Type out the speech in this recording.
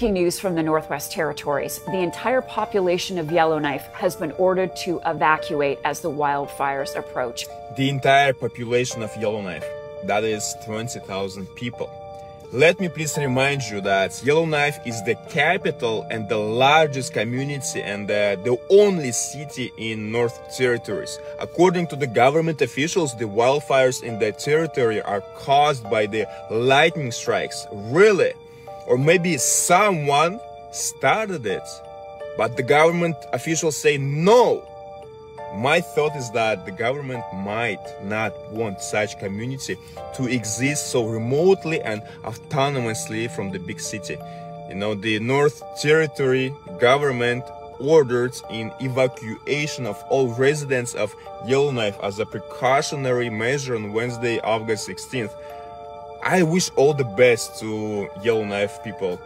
Breaking news from the Northwest Territories. The entire population of Yellowknife has been ordered to evacuate as the wildfires approach. The entire population of Yellowknife, that is 20,000 people. Let me please remind you that Yellowknife is the capital and the largest community and uh, the only city in North Territories. According to the government officials, the wildfires in the territory are caused by the lightning strikes. Really? Or maybe someone started it. But the government officials say no. My thought is that the government might not want such community to exist so remotely and autonomously from the big city. You know, the North Territory government ordered in evacuation of all residents of Yellowknife as a precautionary measure on Wednesday, August 16th. I wish all the best to Yellowknife people.